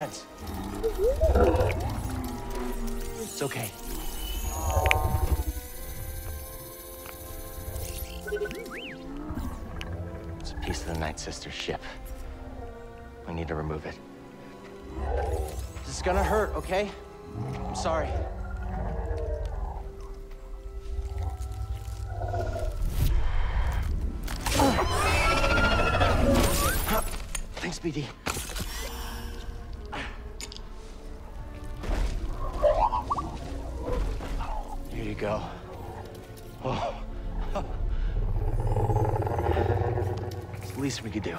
It's okay. It's a piece of the Night Sister's ship. We need to remove it. This is gonna hurt, okay? I'm sorry. Thanks, BD. Go. Oh. It's the least we could do.